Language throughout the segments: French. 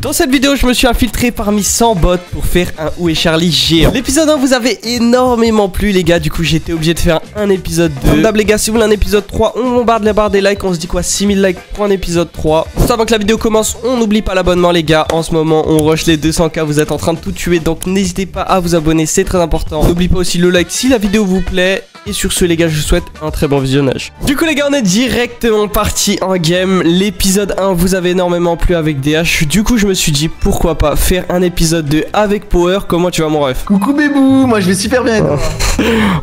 Dans cette vidéo, je me suis infiltré parmi 100 bots pour faire un Où est Charlie géant. L'épisode 1 vous avez énormément plu les gars, du coup j'étais obligé de faire un épisode 2. Comme d'hab les gars, si vous voulez un épisode 3, on bombarde la barre des likes, on se dit quoi? 6000 likes pour un épisode 3. Juste avant que la vidéo commence, on n'oublie pas l'abonnement les gars. En ce moment, on rush les 200k, vous êtes en train de tout tuer, donc n'hésitez pas à vous abonner, c'est très important. N'oubliez pas aussi le like si la vidéo vous plaît. Et sur ce les gars, je vous souhaite un très bon visionnage. Du coup les gars, on est directement parti en game. L'épisode 1 vous avez énormément plu avec DH. Du coup, je me suis dit pourquoi pas faire un épisode 2 avec Power. Comment tu vas mon ref Coucou bébou, moi je vais super bien.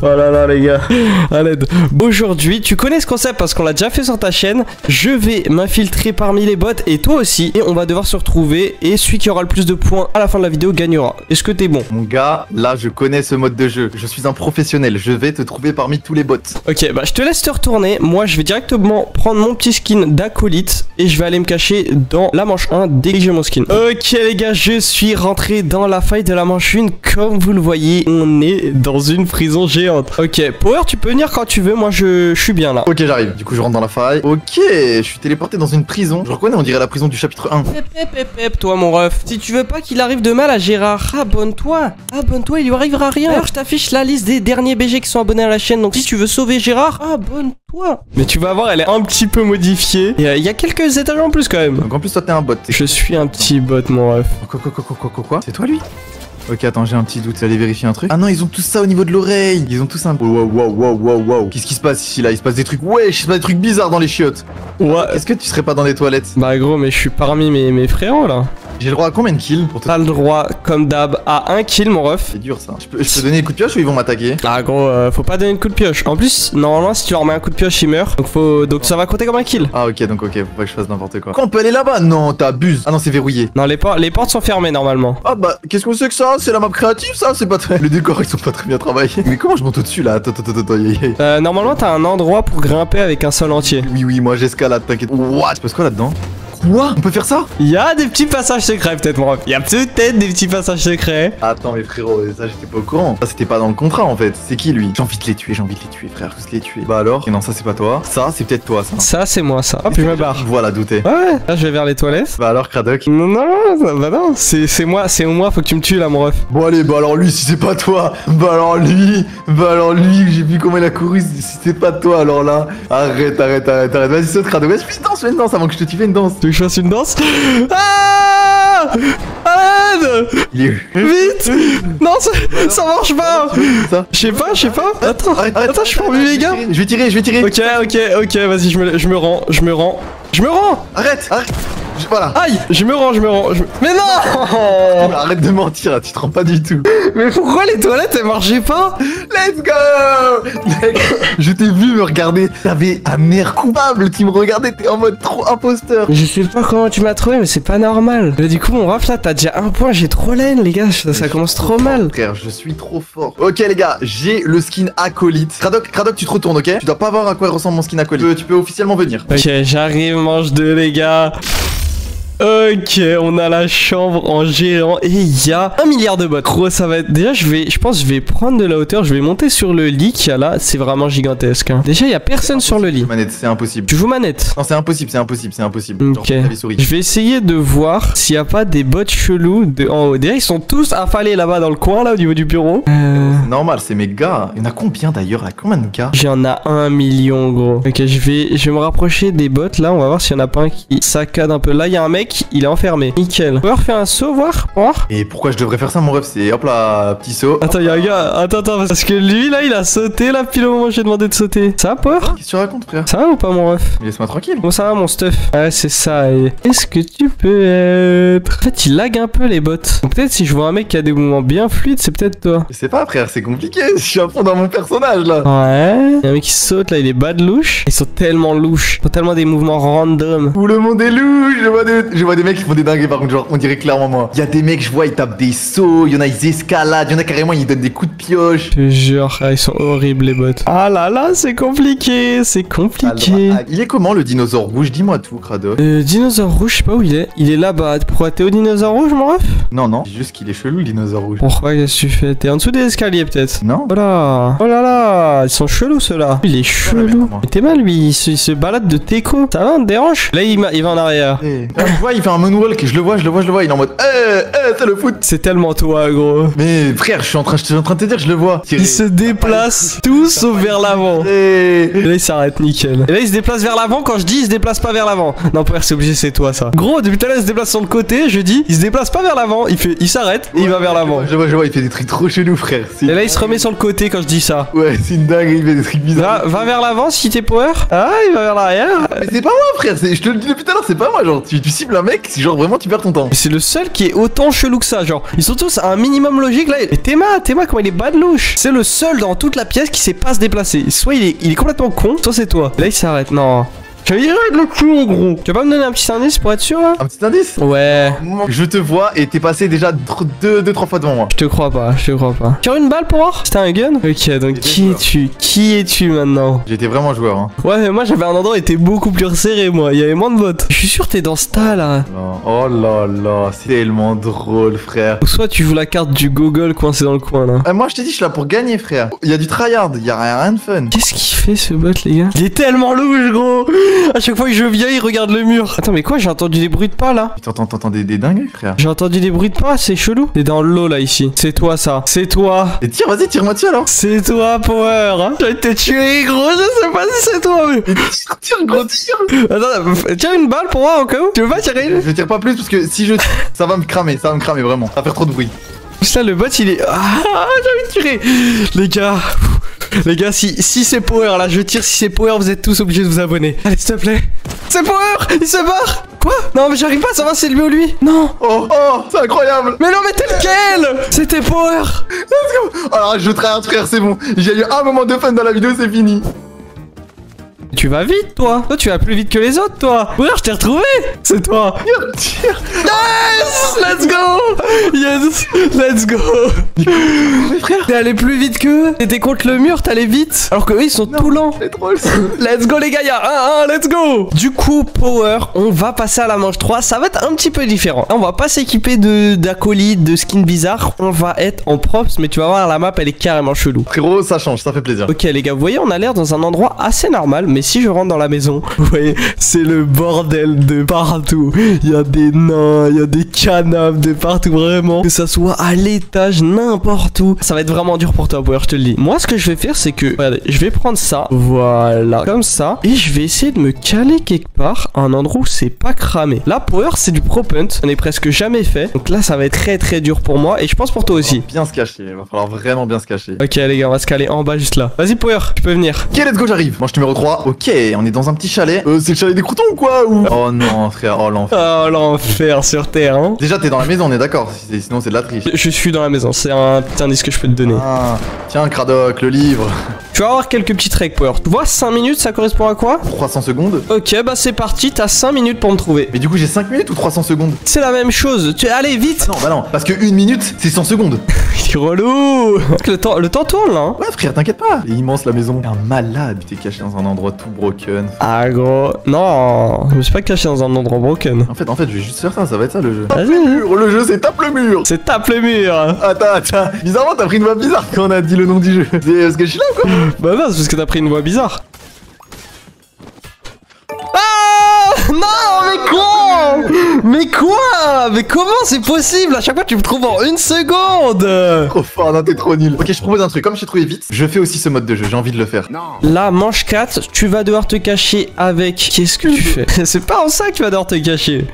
Oh là là les gars, à l'aide. Aujourd'hui, tu connais ce concept parce qu'on l'a déjà fait sur ta chaîne. Je vais m'infiltrer parmi les bots et toi aussi. Et on va devoir se retrouver. Et celui qui aura le plus de points à la fin de la vidéo gagnera. Est-ce que t'es bon Mon gars, là je connais ce mode de jeu. Je suis un professionnel. Je vais te trouver parmi tous les bots. Ok, bah je te laisse te retourner. Moi, je vais directement prendre mon petit skin d'acolyte et je vais aller me cacher dans la manche 1 dès que j'ai mon skin. Ok, les gars, je suis rentré dans la faille de la manche 1. Comme vous le voyez, on est dans une prison géante. Ok, Power, tu peux venir quand tu veux. Moi, je, je suis bien là. Ok, j'arrive. Du coup, je rentre dans la faille. Ok, je suis téléporté dans une prison. Je reconnais, on dirait la prison du chapitre 1. Pep, pep, pep, pep, toi, mon ref. Si tu veux pas qu'il arrive de mal à Gérard, abonne-toi. Abonne-toi, il lui arrivera rien. D'ailleurs, je t'affiche la liste des derniers BG qui sont abonnés à la chaîne. Donc, si tu veux sauver Gérard, abonne-toi. Mais tu vas voir, elle est un petit peu modifiée. Il y, a- il y a quelques étages en plus quand même. Donc en plus, toi t'es un bot. Je suis un petit bot, mon ref. Quoi, quoi, quoi, quoi, quoi, quoi, quoi? C'est toi lui? Ok, attends, j'ai un petit doute. Allez vérifier un truc. Ah non, ils ont tous ça au niveau de l'oreille. Ils ont tous un. Wow, wow, wow, wow, wow. Qu'est-ce qui se passe ici là? Il se passe des trucs. Ouais, il se passe des trucs bizarres dans les chiottes. Ouais. Est-ce que tu serais pas dans les toilettes? Bah gros, mais je suis parmi mes, mes frérots là. J'ai le droit à combien de kills pour te. T'as le droit, comme d'hab, à un kill, mon ref. C'est dur ça. Je peux, je peux donner des coups de pioche ou ils vont m'attaquer? Ah gros, euh, faut pas donner de coup de pioche. En plus, normalement, si tu leur mets un coup de pioche, ils meurent. Donc faut, donc ça va compter comme un kill. Ah ok, donc ok, faut pas que je fasse n'importe quoi. Quoi, on peut aller là-bas? Non, t'abuses. Ah non, c'est verrouillé. Non, les, por- les portes sont fermées normalement. Ah bah, qu'est-ce que c'est que ça? C'est la map créative ça? C'est pas très... Les décors ils sont pas très bien travaillés. Mais comment je monte au-dessus là? Attends, attends, attends. Euh, normalement, t'as un endroit pour grimper avec un sol entier. Oui, oui, moi j'escalade, t'inquiète. What? Se passe quoi là-dedans Quoi On peut faire ça Il y a des petits passages secrets, peut-être, mon ref. Il y a peut-être des petits passages secrets. Attends, mais frérot, ça j'étais pas au courant. Ça c'était pas dans le contrat en fait. C'est qui lui J'ai envie de les tuer, j'ai envie de les tuer, frère, tous les tuer. Bah alors Et non, ça c'est pas toi. Ça, c'est peut-être toi ça. Ça, c'est moi, ça. Hop, je me barre. Voilà, douté. Ouais, là, je vais vers les toilettes. Bah alors, Cradoc Non, non, bah non, c'est c'est moi, c'est moi, faut que tu me tues là, mon ref. Bon allez, bah alors lui, si c'est pas toi, bah alors lui, bah alors lui, j'ai vu comment il a couru, si si c'est pas toi, alors là, arrête, arrête, arrête, arrête, vas-y saute Cradoc, vas-y fais une danse, fais une danse avant que je te tue, fais une danse. Je fasse une danse Ah est où Vite Non, ça, ça marche pas Je sais pas, je sais pas. Attends, attends, je suis parmi les gars. Je vais tirer, je vais tirer. Ok, ok, ok, vas-y, je me, je me rends, je me rends. Je me rends Arrête, arrête. Voilà. Aïe Je me rends, je me rends. je me- Mais non Arrête de mentir là, tu te rends pas du tout. Mais pourquoi les toilettes elles marchaient pas Let's go Mec, Je t'ai vu me regarder, t'avais un air coupable, tu me regardais, t'es en mode trop imposteur. Je sais pas comment tu m'as trouvé, mais c'est pas normal. Mais du coup, mon raf là, t'as déjà un point, j'ai trop laine, les gars, ça, ça commence trop mal. Frère, je suis trop fort. Ok les gars, j'ai le skin acolyte. Cradoc, Cradoc, tu te retournes, ok? Tu dois pas voir à quoi ressemble mon skin acolyte. Tu peux, tu peux officiellement venir. Ok, j'arrive, manche 2, les gars. Ok, on a la chambre en géant et il y a un milliard de bots. Gros, ça va être. Déjà, je vais, je pense, je vais prendre de la hauteur. Je vais monter sur le lit qu'il y a là. C'est vraiment gigantesque. hein. Déjà, il y a personne sur le lit. Manette, c'est impossible. Tu joues manette. Non, c'est impossible, c'est impossible, c'est impossible. Genre, Ok. souris. Je vais essayer de voir s'il y a pas des bots chelous de... en haut. Déjà, ils sont tous affalés là-bas dans le coin, là, au niveau du bureau. Euh... C'est normal, c'est mes gars. Il y en a combien d'ailleurs là? Combien de gars? J'en ai un million, gros. Ok, je vais, je vais me rapprocher des bots là. On va voir s'il y en a pas un qui saccade un peu. Là, il y a un mec, il est enfermé. Nickel. On va refaire un saut, voir Et pourquoi je devrais faire ça mon ref? C'est hop là, petit saut. Attends, il y a un gars. Attends, attends, parce que lui là, il a sauté là, pile au moment où j'ai demandé de sauter. Ça va, Power Qu'est-ce que tu racontes frère? Ça va ou pas, mon ref? Laisse-moi tranquille. Bon, ça va, mon stuff? Ouais, c'est ça. Et... Est-ce que tu peux être? En fait, il lag un peu les bots. Donc, peut-être si je vois un mec qui a des mouvements bien fluides, c'est peut-être toi. Je sais pas frère, c'est compliqué. Je suis à fond dans mon personnage là. Ouais. Il y a un mec qui saute là, il est bas de louche. Ils sont tellement louches. Ils font tellement des mouvements random. Où le monde est louche, je vois des, je vois des mecs qui font des dingues par contre, genre on dirait clairement moi. Il y a des mecs, je vois, ils tapent des sauts, il y en a, ils escaladent, il y en a carrément, ils donnent des coups de pioche. Je te jure, ah, ils sont horribles les bots. Ah là là, c'est compliqué, c'est compliqué. Ah, Il est comment le dinosaure rouge? Dis-moi tout, Crado. Euh, dinosaure rouge, je sais pas où il est. Il est là-bas. Pourquoi t'es au dinosaure rouge, mon ref? Non, non, c'est juste qu'il est chelou le dinosaure rouge. Pourquoi qu'est-ce que tu fais T'es en dessous des escaliers peut-être Non Oh là Oh là là Ils sont chelous ceux-là. Il est chelou. Mais t'es mal lui, il se, il se balade de teco. Ça va, on te dérange? Là il, va en arrière. Eh, il fait un moonwalk, je le vois, je le vois, je le vois, il est en mode Eh, eh, c'est le foot C'est tellement toi, gros. Mais frère, je suis en train, je suis en train de te dire, je le vois. Ils se déplacent tous sauf vers l'avant. Eh. Et là, il s'arrête, nickel. Et là, il se déplace vers l'avant. Quand je dis, il se déplace pas vers l'avant. Non, père, c'est obligé, c'est toi, ça. Gros, depuis tout à l'heure, il se déplace sur le côté. Je dis, il se déplace pas vers l'avant. Il fait, il s'arrête et il va vers l'avant. Je vois, je vois, il fait des trucs trop chelous, frère. Et là, il se remet sur le côté quand je dis ça. Ouais, c'est une dingue, il fait des trucs bizarres. Va, va vers l'avant si t'es power. Ah, il va vers l'arrière. Mais c'est pas moi, frère, je te le dis depuis tout à l'heure, c'est pas moi. Genre, tu, tu cibles un mec, c'est genre vraiment tu perds ton temps. C'est le seul qui est autant chelou que ça, genre. Ils sont tous à un minimum logique là. Et Théma, Théma, comment il est bad louche. C'est le seul dans toute la pièce qui sait pas se déplacer. Soit il est, il est complètement con, soit c'est toi. Là, il s'arrête. Non. Je vais de le cul, gros. Tu vas pas me donner un petit indice pour être sûr là Un petit indice Ouais. Je te vois et t'es passé déjà 2-3 fois devant moi. Je te crois pas, je te crois pas. Tu as une balle pour voir C'était un gun Ok, donc qui es-tu? Qui es-tu maintenant? J'étais vraiment joueur, hein. Ouais, mais moi j'avais un endroit il était beaucoup plus resserré, moi. Il y avait moins de bottes. Je suis sûr que t'es dans ce tas là. Oh là là, c'est tellement drôle, frère. Ou soit tu joues la carte du Google coincé dans le coin là. Eh, moi, je t'ai dit, je suis là pour gagner, frère. Il y a du tryhard, il y a rien de fun. Qu'est-ce qu'il fait ce bot, les gars? Il est tellement louche, gros À chaque fois que je viens, il regarde le mur. Attends, mais quoi J'ai entendu des bruits de pas là T'entends, t'entends des, des dingueries, frère. J'ai entendu des bruits de pas, c'est chelou. T'es dans l'eau là ici. C'est toi ça. C'est toi. Et tire, vas-y, tire-moi dessus alors. C'est toi, Power. Hein J'ai été tué, gros. Je sais pas si c'est toi, mais. Tire, tire, gros, tire. Attends, tire une balle pour moi au cas où. Tu veux pas tirer une Je tire pas plus parce que si je tire, ça va me cramer, ça va me cramer vraiment. Ça va faire trop de bruit. Ça, le bot, il est. Ah, j'ai envie de tirer. Les gars. Les gars, si, si c'est Power là, je tire. Si c'est Power, vous êtes tous obligés de vous abonner. Allez, s'il te plaît. C'est Power Il se barre Quoi? Non, mais j'arrive pas savoir si c'est lui ou lui? Non Oh, oh, c'est incroyable. Mais non, mais t'es lequel C'était Power Alors, je tryhard, frère, c'est bon. J'ai eu un moment de fun dans la vidéo, c'est fini. Tu vas vite, toi. Toi, tu vas plus vite que les autres, toi. Power, je t'ai retrouvé. C'est toi. Yes! Let's go! Yes! Let's go! Mais frère, T'es allé plus vite qu'eux T'étais contre le mur, t'allais vite. Alors que eux, ils sont tout lents. c'est drôle ça. Let's go les gars, y'a 1-1, let's go! Du coup, Power, on va passer à la manche 3, ça va être un petit peu différent. On va pas s'équiper de d'acolytes, de skins bizarres, on va être en props, mais tu vas voir, la map, elle est carrément chelou. Frérot, ça change, ça fait plaisir. Ok les gars, vous voyez, on a l'air dans un endroit assez normal, mais si je rentre dans la maison, vous voyez, c'est le bordel de partout. Il y a des nains, il y a des canapes de partout, vraiment. Que ça soit à l'étage, n'importe où. Ça va être vraiment dur pour toi, Power, je te le dis. Moi, ce que je vais faire, c'est que, regardez, je vais prendre ça, voilà, comme ça, et je vais essayer de me caler quelque part, à un endroit où c'est pas cramé. Là, Power, c'est du pro punt, on est presque jamais fait. Donc là, ça va être très très dur pour moi, et je pense pour toi aussi. Bien se cacher, il va falloir vraiment bien se cacher. Ok les gars, on va se caler en bas juste là. Vas-y Power, tu peux venir. Ok, let's go, j'arrive. Manche numéro 3. Ok, on est dans un petit chalet. Euh, c'est le chalet des croutons ou quoi ou... Oh non, frère, oh l'enfer. Oh l'enfer sur terre hein Déjà, t'es dans la maison, on est d'accord. Si- Sinon, c'est de la triche. Je suis dans la maison, c'est un petit indice que je peux te donner. Ah, tiens, Cradoc, le livre. Tu vas avoir quelques petits tricks Power. Tu vois 5 minutes ça correspond à quoi? 300 secondes. Ok bah c'est parti, t'as 5 minutes pour me trouver. Mais du coup, j'ai 5 minutes ou 300 secondes? C'est la même chose, tu... allez vite Non, bah non, parce que une minute, c'est 100 secondes. Il est relou le temps, le temps tourne là hein. Ouais, frère, t'inquiète pas. Elle est immense la maison. Un malade, tu t'es caché dans un endroit tout broken. Ah gros, non, je me suis pas caché dans un endroit broken. En fait, en fait, je vais juste faire ça, ça va être ça le jeu. Vas-y, Mur, Le jeu, c'est tape le mur. c'est tape le mur Attends, attends. Bizarrement, t'as pris une voix bizarre quand on a dit le nom du jeu. C'est parce que je suis là ou quoi Bah non, c'est parce que t'as pris une voix bizarre. Ah Non, mais quoi Mais quoi Mais comment c'est possible À chaque fois, tu me trouves en une seconde Trop fort, non, t'es trop nul. Ok, je propose un truc. Comme je t'ai trouvé vite, je fais aussi ce mode de jeu. J'ai envie de le faire. Là, manche 4, tu vas devoir te cacher avec... Qu'est-ce que tu fais C'est pas en ça que tu vas devoir te cacher.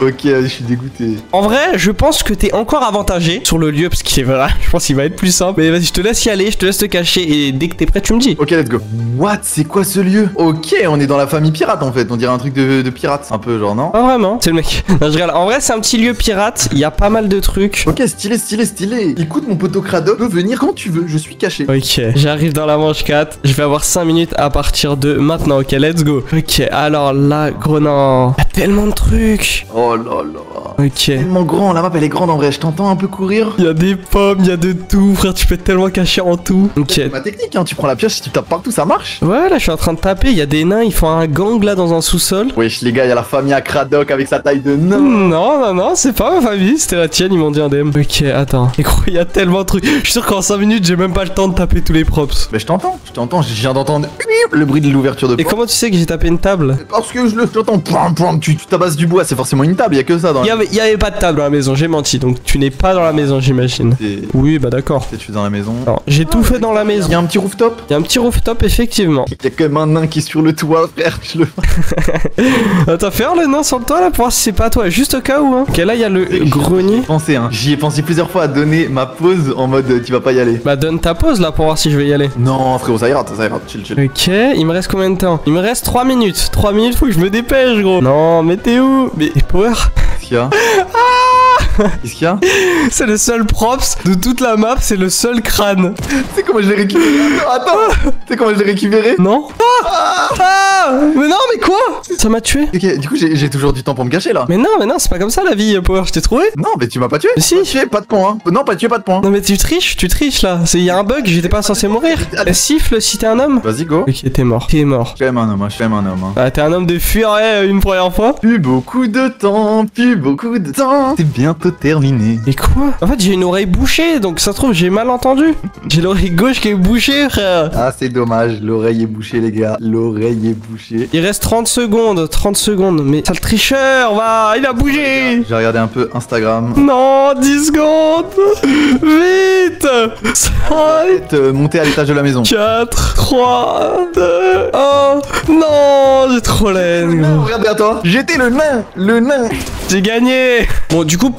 Ok, je suis dégoûté. En vrai, je pense que t'es encore avantagé sur le lieu, parce qu'il est vrai, je pense qu'il va être plus simple. Mais vas-y, je te laisse y aller, je te laisse te cacher, et dès que t'es prêt, tu me dis. Ok, let's go. What? C'est quoi ce lieu? Ok, on est dans la famille pirate en fait. On dirait un truc de, de pirate. Un peu genre, non? Pas vraiment, c'est le mec. Non, je rigole. En vrai, c'est un petit lieu pirate, il y a pas mal de trucs. Ok, stylé, stylé, stylé. Écoute, mon poteau Cradoc peut venir quand tu veux. Je suis caché. Ok, j'arrive dans la manche 4, je vais avoir 5 minutes à partir de maintenant, ok, let's go. Ok, alors là, gros non, y a tellement de trucs. Oh là là. Ok. Tellement grand, la map elle est grande en vrai. Je t'entends un peu courir. Il y a des pommes, il y a de tout, frère, tu peux être tellement cacher en tout. Ok. Ma technique, hein. Tu prends la pioche, si tu tapes partout, ça marche. Ouais, là, je suis en train de taper, il y a des nains, ils font un gang là dans un sous-sol. Wesh, les gars, il y a la famille à Cradoc avec sa taille de nain. Non, non, non, c'est pas ma famille, c'était la tienne, ils m'ont dit un DM. Ok, attends. Et gros, il y a tellement de trucs. Je suis sûr qu'en 5 minutes, j'ai même pas le temps de taper tous les props. Mais je t'entends, je t'entends. Je viens d'entendre le bruit de l'ouverture de Et porte. comment tu sais que j'ai tapé une table Parce que je le j'entends. Pam, pam, Tu, tu tabasses du bois, c'est forcément une table, y a que ça dans Il la il y avait pas de table dans la maison, j'ai menti, donc tu n'es pas dans la maison, j'imagine. Et- Oui, bah d'accord. et tu es dans la maison. J'ai tout fait dans la maison. Il y a un petit rooftop? Il y a un petit rooftop, effectivement. Il y a quand même un nain qui est sur le toit, frère. Je le Attends, faire le nain sur le toit là pour voir si c'est pas toi, juste au cas où. Hein. Ok, là il y a le grenier. pensé, hein. J'y ai pensé plusieurs fois à donner ma pause en mode tu vas pas y aller. Bah donne ta pause là pour voir si je vais y aller. Non, frérot, ça ira, ça ira. Chill, chill. Ok, il me reste combien de temps? Il me reste 3 minutes. 3 minutes, faut que je me dépêche, gros. Non, mais t'es où? Mais Power, Qu'est-ce qu'il y a? Qu'est-ce qu'il y a c'est le seul props de toute la map, c'est le seul crâne. Tu sais comment je l'ai récupéré Attends, attends Tu sais comment je l'ai récupéré Non ah, Ah Mais non, mais quoi Ça m'a tué. Ok, du coup, j'ai toujours du temps pour me cacher là. Mais non, mais non, c'est pas comme ça la vie, Power, je t'ai trouvé. Non, mais tu m'as pas tué. Mais si. Pas tué, pas de point. Hein. Non, pas tué, pas de point. Non mais tu triches, tu triches là. C'est y a un bug, j'étais pas censé mourir. Elle siffle si t'es un homme. Vas-y, go. Ok, t'es mort. T'es mort. Je suis un homme, hein. je suis un homme. Hein. Ah, t'es un homme de fuir ouais, une première fois. Plus beaucoup de temps, plus beaucoup de temps. C'est bientôt terminé. Mais quoi? En fait, j'ai une oreille bouchée, donc ça se trouve, j'ai mal entendu. J'ai l'oreille gauche qui est bouchée, frère. Ah, c'est dommage, l'oreille est bouchée, les gars. L'oreille est bouchée. Il reste 30 secondes, 30 secondes. Mais sale tricheur, va, il a bougé. J'ai regardé un peu Instagram. Non, 10 secondes. Vite 5, Peut-être euh, monter à l'étage de la maison. 4, 3, 2, 1. Non, j'ai trop laine. Regarde derrière toi. J'étais le nain, le nain. J'ai gagné Bon du coup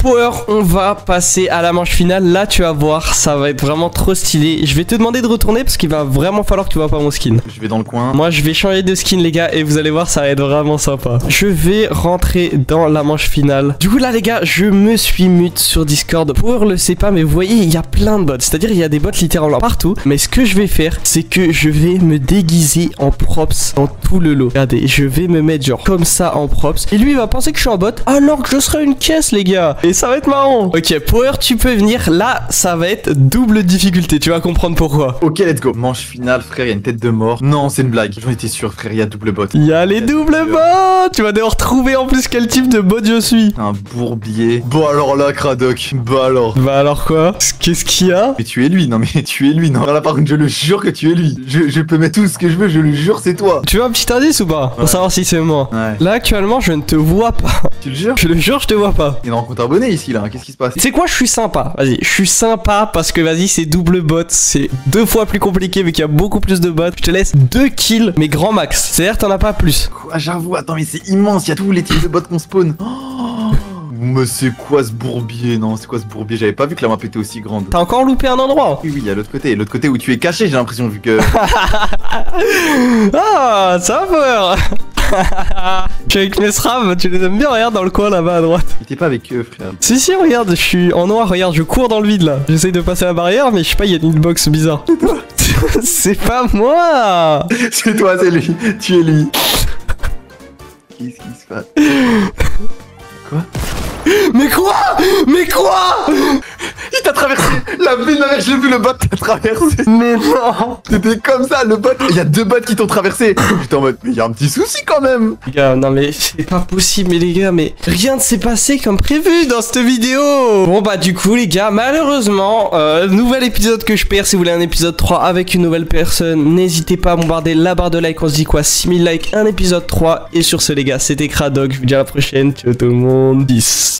On va passer à la manche finale. Là tu vas voir ça va être vraiment trop stylé. Je vais te demander de retourner parce qu'il va vraiment falloir que tu vois pas mon skin. Je vais dans le coin. Moi je vais changer de skin les gars et vous allez voir ça va être vraiment sympa. Je vais rentrer dans la manche finale. Du coup là les gars je me suis mute sur Discord. Power le sait pas mais vous voyez il y a plein de bots. C'est à dire il y a des bots littéralement partout. Mais ce que je vais faire c'est que je vais me déguiser en props dans tout le lot. Regardez je vais me mettre genre comme ça en props. Et lui il va penser que je suis un bot alors que je serai une caisse les gars. Et ça va être marrant Ok Power tu peux venir Là ça va être double difficulté Tu vas comprendre pourquoi Ok, let's go. Manche finale, frère, il y a une tête de mort. Non, c'est une blague. J'en étais sûr, frère, il y a double bot. Il y a les doubles bots Tu vas devoir trouver en plus quel type de bot je suis Un bourbier. Bon alors là, Cradoc. Bah alors. Bah alors quoi? Qu'est-ce qu'il y a? Mais tu es lui, non mais tu es lui, non. Là par contre, je le jure que tu es lui. Je, je peux mettre tout ce que je veux, je le jure, c'est toi. Tu veux un petit indice ou pas? Pour Ouais. savoir si c'est moi Ouais. Là actuellement je ne te vois pas Tu le jures? Je le jure je te vois pas Il y a une rencontre abonnée ici là, qu'est-ce qui se passe Tu sais quoi, je suis sympa. Vas-y, je suis sympa parce que vas-y, c'est double bot. C'est deux fois plus compliqué, mais qu'il y a beaucoup plus de bots. Je te laisse deux kills, mais grand max. C'est-à-dire, t'en as pas plus. Quoi, j'avoue, attends, mais c'est immense, il y a tous les types de bots qu'on spawn. Oh mais c'est quoi ce bourbier? Non, c'est quoi ce bourbier? J'avais pas vu que la map était aussi grande. T'as encore loupé un endroit. Oui, oui, il y a l'autre côté. L'autre côté où tu es caché, j'ai l'impression, vu que. Ah, ça va. Je suis avec mes SRAM, tu les aimes bien, regarde dans le coin là-bas à droite. T'es pas avec eux, frère. Si, si, regarde, je suis en noir, regarde, je cours dans le vide là. J'essaye de passer la barrière, mais je sais pas, il y a une hitbox bizarre. c'est pas moi c'est toi, c'est lui. Tu es lui. Qu'est-ce qui se passe? Mais quoi? Mais quoi? Il t'a traversé La je l'ai vu, le bot t'a traversé Mais non C'était comme ça, le bot Il y a deux bots qui t'ont traversé J'étais en mode, mais il y a un petit souci quand même Les gars, non mais c'est pas possible, mais les gars, mais rien ne s'est passé comme prévu dans cette vidéo. Bon bah du coup les gars, malheureusement, euh, nouvel épisode que je perds. Si vous voulez un épisode 3 avec une nouvelle personne, n'hésitez pas à bombarder la barre de like. On se dit quoi? 6000 likes, un épisode 3. Et sur ce les gars, c'était Cradog. Je vous dis à la prochaine. Ciao tout le monde. Peace.